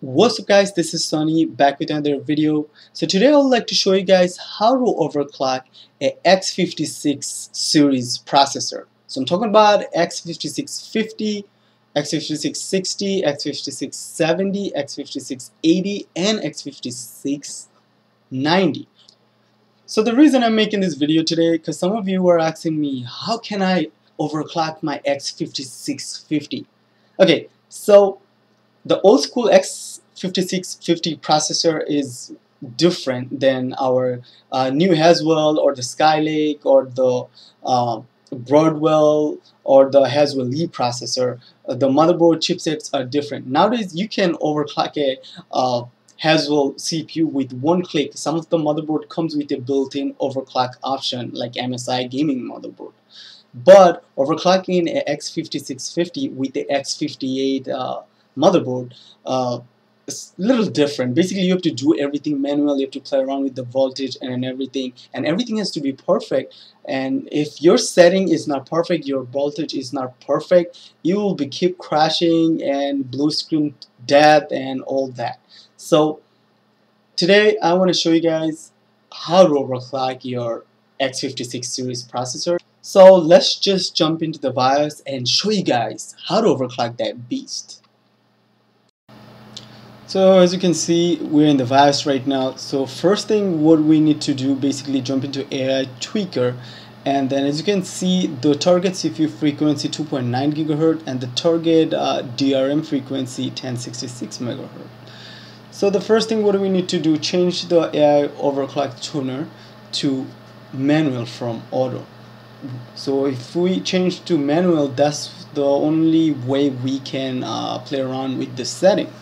What's up guys, this is Sunny back with another video. So today I would like to show you guys how to overclock a X56 series processor. So I'm talking about X5650, X5660, X5670, X5680, and X5690. So the reason I'm making this video today, because some of you were asking me, how can I overclock my X5650? Okay, so the old school X5650 processor is different than our uh, new Haswell or the Skylake or the uh, Broadwell or the Haswell-E processor. Uh, the motherboard chipsets are different. Nowadays you can overclock a uh, Haswell CPU with one click. Some of the motherboard comes with a built-in overclock option like MSI gaming motherboard. But overclocking a X5650 with the X58 uh, motherboard uh, it's a little different. Basically you have to do everything manually you have to play around with the voltage and everything. And everything has to be perfect. And if your setting is not perfect your voltage is not perfect you will be keep crashing and blue screen death and all that. So today I want to show you guys how to overclock your X56 series processor. So let's just jump into the BIOS and show you guys how to overclock that beast so as you can see, we're in the BIOS right now. So first thing what we need to do, basically jump into AI Tweaker. And then as you can see, the target CPU frequency 2.9 gigahertz and the target uh, DRAM frequency 1066 megahertz. So the first thing what we need to do, change the AI overclock tuner to manual from auto. So if we change to manual, that's the only way we can uh, play around with the setting.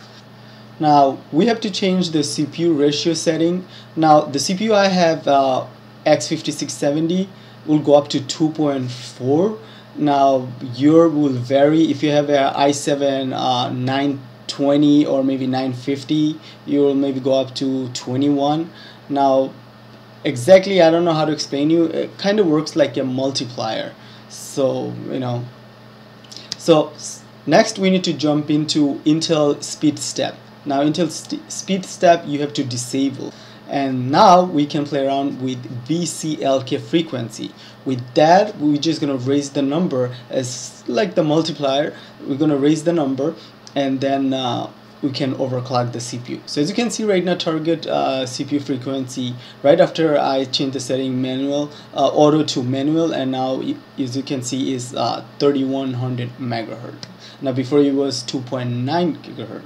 Now we have to change the CPU ratio setting. Now the CPU I have uh, X5670 will go up to 2.4. Now your will vary if you have a i7 uh, 920 or maybe 950 you will maybe go up to 21. Now exactly I don't know how to explain you it kind of works like a multiplier so you know so next we need to jump into Intel speed step now Intel speed step you have to disable. And now we can play around with BCLK frequency. With that we're just gonna raise the number as like the multiplier. We're gonna raise the number and then uh, we can overclock the CPU so as you can see right now target uh, CPU frequency right after I change the setting manual uh, auto to manual and now as you can see is uh, 3100 megahertz. Now before it was 2.9 gigahertz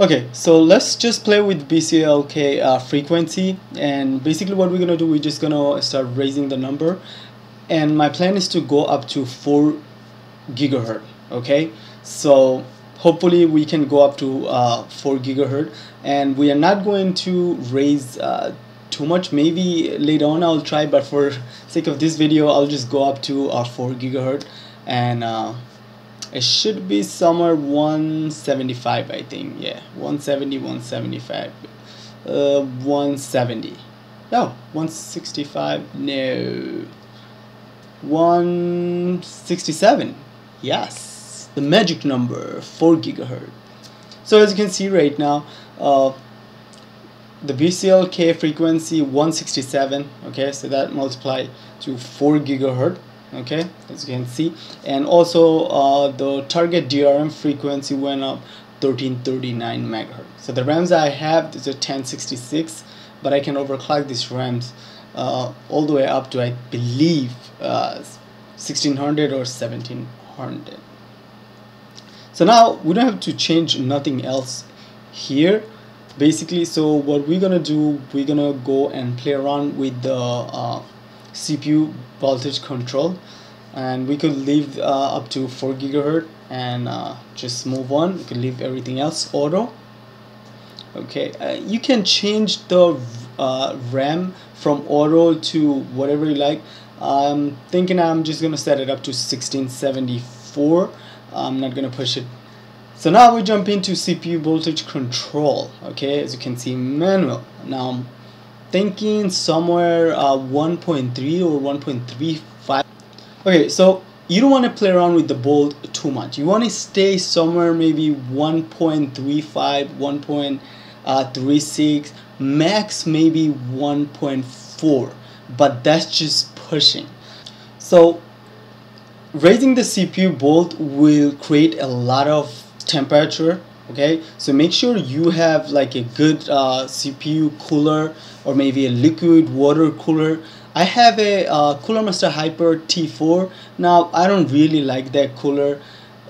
Okay, so let's just play with BCLK uh, frequency. And basically what we're gonna do, we're just gonna start raising the number. And my plan is to go up to 4 gigahertz, okay? So hopefully we can go up to uh, 4 gigahertz. And we are not going to raise uh, too much. Maybe later on I'll try but for sake of this video I'll just go up to uh, 4 gigahertz. And uh, it should be somewhere 175 I think. Yeah 170 175 uh, 170 no 165 no. 167 yes. The magic number 4 gigahertz. So as you can see right now uh, the BCLK frequency 167 okay? So that multiply to 4 gigahertz okay as you can see. And also uh, the target DRAM frequency went up 1339 megahertz. So the RAMs I have is a 1066 but I can overclock these RAMs uh, all the way up to I believe uh, 1600 or 1700 so now we don't have to change nothing else here. Basically so what we're gonna do we're gonna go and play around with the uh, CPU voltage control and we could leave uh, up to 4 gigahertz and uh, just move on. We could leave everything else auto. Okay uh, you can change the uh, RAM from auto to whatever you like. I'm thinking I'm just gonna set it up to 1674 I'm not gonna push it. So now we jump into CPU voltage control. Okay as you can see manual. Now thinking somewhere uh, 1.3 or 1.35 okay so you don't want to play around with the bolt too much. You want to stay somewhere maybe 1.35 1.36 max maybe 1.4 but that's just pushing. So raising the CPU bolt will create a lot of temperature okay? So make sure you have like a good uh, CPU cooler or maybe a liquid water cooler. I have a uh, Cooler Master Hyper T4 now I don't really like that cooler.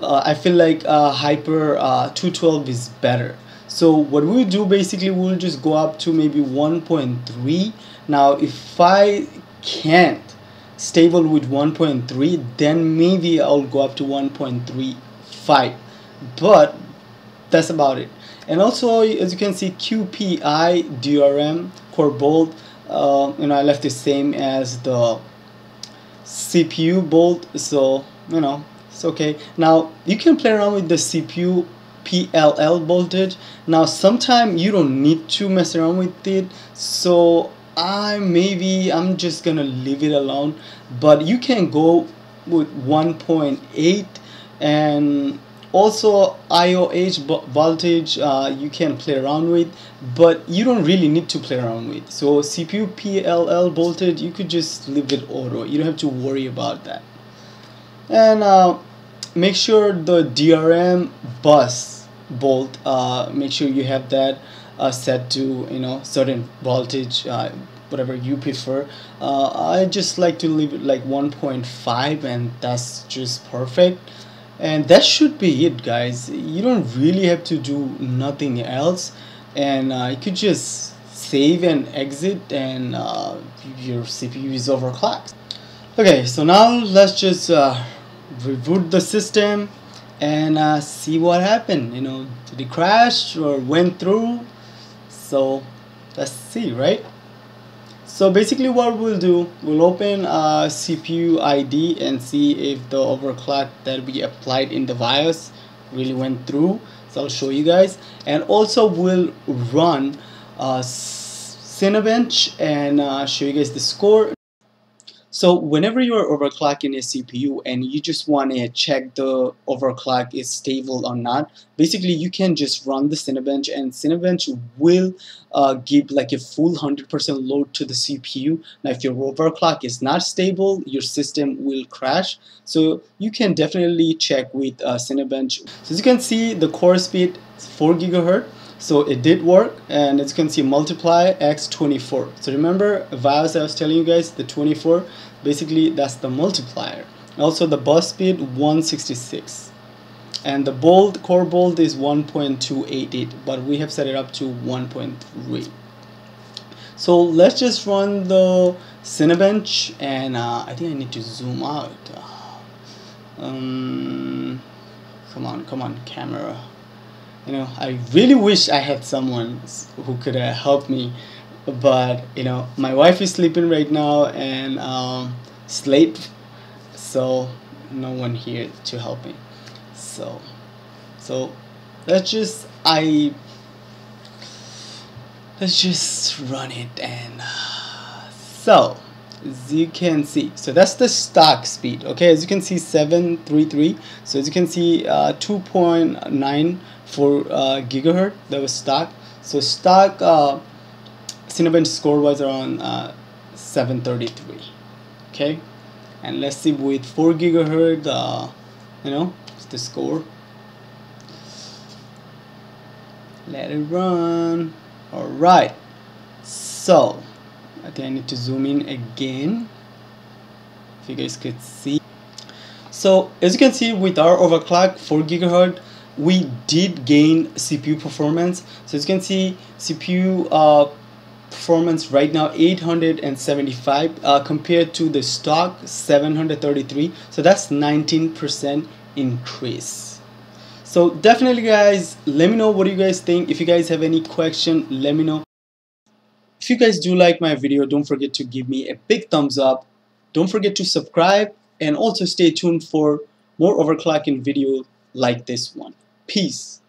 Uh, I feel like uh, Hyper uh, 212 is better. So what we'll do basically we'll just go up to maybe 1.3 now if I can't stable with 1.3 then maybe I'll go up to 1.35 but that's about it. And also as you can see QPI DRAM core bolt uh, you know I left the same as the CPU bolt so you know it's okay. Now you can play around with the CPU PLL voltage. Now sometime you don't need to mess around with it so I maybe I'm just gonna leave it alone. But you can go with 1.8 and also IOH voltage uh, you can play around with but you don't really need to play around with. So CPU PLL voltage you could just leave it auto. You don't have to worry about that. And uh, make sure the DRAM bus bolt uh, make sure you have that uh, set to you know certain voltage uh, whatever you prefer. Uh, I just like to leave it like 1.5 and that's just perfect and that should be it guys. You don't really have to do nothing else. And uh, you could just save and exit and uh, your CPU is overclocked okay so now let's just uh, reboot the system and uh, see what happened. You know did it crash or went through? So let's see right so basically what we'll do we'll open a CPU ID and see if the overclock that we applied in the BIOS really went through. So I'll show you guys. And also we'll run uh, Cinebench and uh, show you guys the score so whenever you're overclocking a CPU and you just want to check the overclock is stable or not, basically you can just run the Cinebench and Cinebench will uh, give like a full 100% load to the CPU. Now if your overclock is not stable, your system will crash. So you can definitely check with uh, Cinebench. So as you can see the core speed is 4 gigahertz so it did work and as you can see multiply x 24 so remember BIOS I was telling you guys the 24 basically that's the multiplier. Also the bus speed 166 and the bolt core bolt is 1.288 but we have set it up to 1.3 so let's just run the Cinebench and uh, I think I need to zoom out. Um, come on come on camera you know I really wish I had someone who could uh, help me but you know my wife is sleeping right now and um, so no one here to help me. So so let's just I let's just run it and uh, so as you can see so that's the stock speed okay? As you can see 733 so as you can see uh, 2.9 for uh, gigahertz that was stock. So stock uh, Cinebench score was around uh, 733 okay? And let's see with 4 gigahertz uh, you know the score. Let it run. Alright so I think I need to zoom in again. If you guys could see. So as you can see with our overclock 4 gigahertz we did gain CPU performance. So as you can see CPU uh, performance right now 875 uh, compared to the stock 733 so that's 19% increase. So definitely guys let me know what you guys think. If you guys have any question let me know if you guys do like my video don't forget to give me a big thumbs up. Don't forget to subscribe and also stay tuned for more overclocking video like this one. Peace